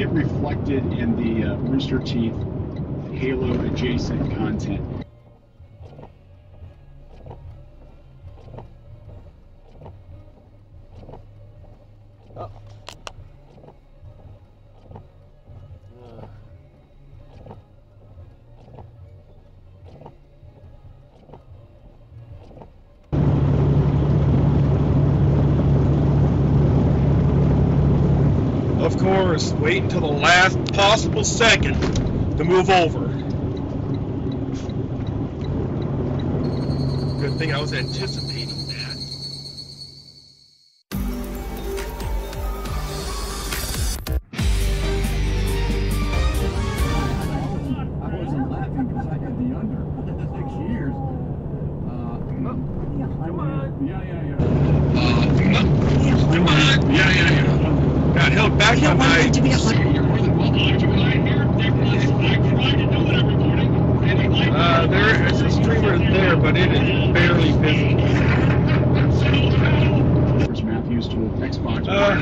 see it reflected in the uh, Rooster Teeth Halo adjacent content. Course, wait until the last possible second to move over. Good thing I was anticipating it every morning. And you like Uh, there is a streamer there, but it is barely visible. Chris Matthews told Xbox Uh.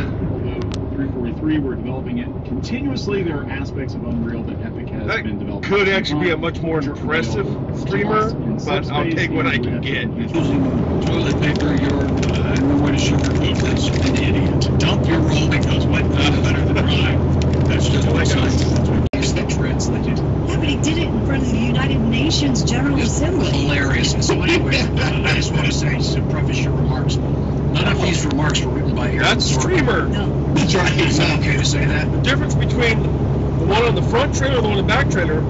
343 we're developing it continuously. There are aspects of Unreal that Epic has That been developing. could actually be a much more impressive streamer, but I'll take what I can get. using toilet paper, you're uh, no way to sugarcoat this. An idiot. Dump your roll because wet is better than dry. That's just what I Use the translated. Yeah, but he did it in front of the United Nations Hilarious. And so anyway, I just want to say to preface your remarks, none of these remarks were written by Aaron That's Sorkin. streamer. No. That's right. Is that okay to say that? The difference between the one on the front trailer and the one on the back trailer,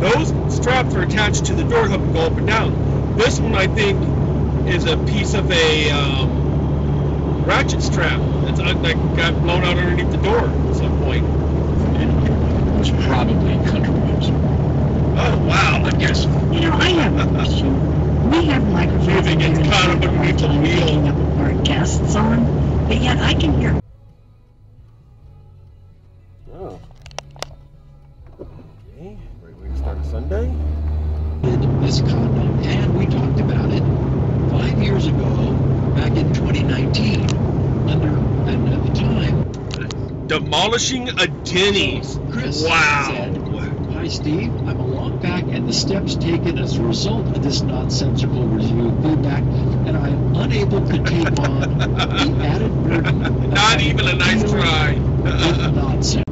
those straps are attached to the door hook and go up and down. This one, I think, is a piece of a um, ratchet strap that's uh, that got blown out underneath the door at some point. It was probably country music. Oh wow! I guess. You know, I have a question. We have microphones Moving in it here kind of that underneath the are wheel. picking up our guests on, but yet I can hear Oh. Okay, great way to start a Sunday. this condo, and we talked about it five years ago, back in 2019, under, and at the time, Demolishing a Denny's. Chris Wow. said, Hi, Steve. I'm a long back and the steps taken as a result of this nonsensical review feedback, and I am unable to take on the added burden. Not even a nice try. nonsense.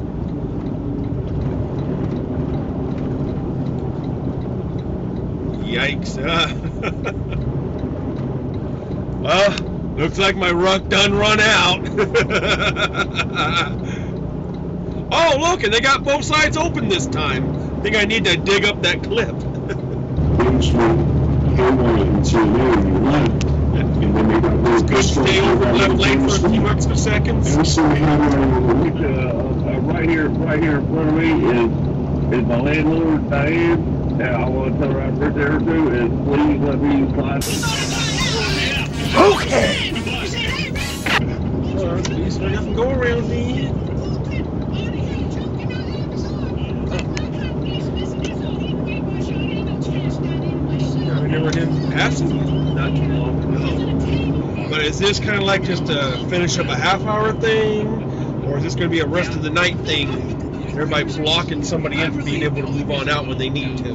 Yikes. Uh, looks like my ruck done run out. oh, look, and they got both sides open this time. I think I need to dig up that clip. things were handled until there left. And then they got those Good stay over left lane for a few extra seconds. And so we have uh, uh, right here, right here in front of me is is my landlord Diane. And I want to tell her I'm right there too. Is please let me slide. Okay. Not too long ago. But is this kind of like just to finish up a half hour thing? Or is this going to be a rest of the night thing? Everybody blocking somebody in from being able to move on out when they need to.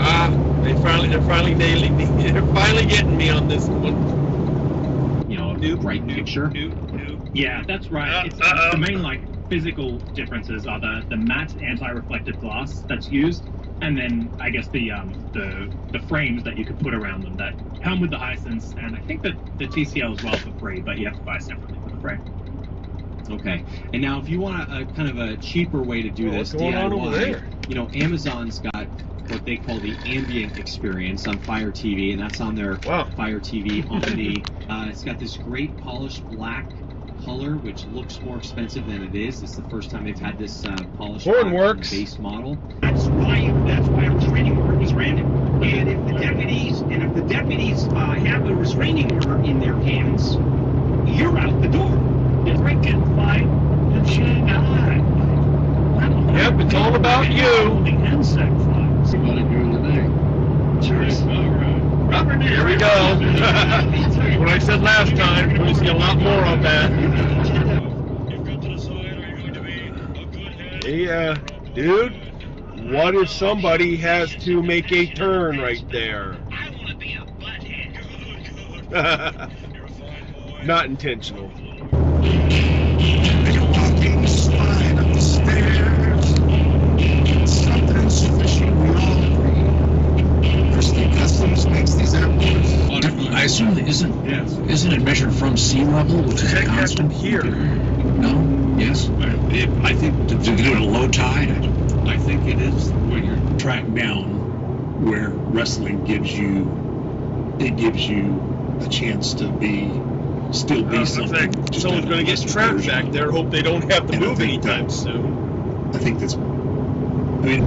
Ah, they finally, they're finally nailing me. They're finally getting me on this one. you know, Nope, bright picture. nope, nope. Yeah, that's right. Uh, it's, uh-oh. the main like physical differences are the, the matte anti-reflective glass that's used, and then I guess the um the the frames that you could put around them that come with the Hisense, and I think that the TCL as well for free, but you have to buy separately for the frame. Okay. And now, if you want a, a kind of a cheaper way to do Oh, this, what's going on over DIY, there? you know, Amazon's got what they call the ambient experience on Fire TV, and that's on their Wow. Fire TV Omni. uh, it's got this great polished black color, which looks more expensive than it is. It's the first time they've had this uh, polished Horn black works. base model. That's why that's why a restraining order was granted. And if the deputies and if the deputies uh, have a restraining order in their hands, you're out the door. The Rican fight in Shanghai. Yep, it's all about you. The insect flies. What are you doing today? Cheers. Rubber Here we go. what I said last time. We're going to see a lot more of that. Yeah, dude. What if somebody has to make a turn right there? I want to be a butthead. Not intentional. You're walking the slide up the stairs. Something's fishy, we all agree. Christie Customs makes these airports. I assume that isn't Yes. isn't it measured from sea level, which is Heck constant here. No. Yes. I think to To do it at low tide. I think it is when you're tracked down where wrestling gives you it gives you a chance to be still be Uh, something. fact, someone's going to get trapped version. back there. Hope they don't have to And move anytime that- soon. I think that's. I mean,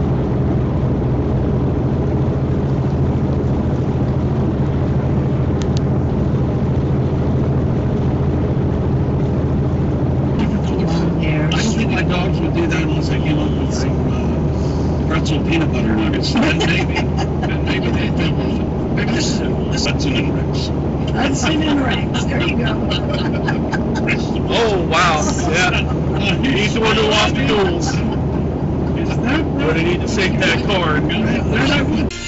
Long hair. I don't think my dogs would do that unless I came up with some uh, pretzel peanut butter nuggets. Then maybe, then maybe they think, well, maybe this is this Hudson and Rex. Hudson and Rex. There you go. Oh, wow. Yeah. He's the one who lost the duels. Is that But I need to take that card.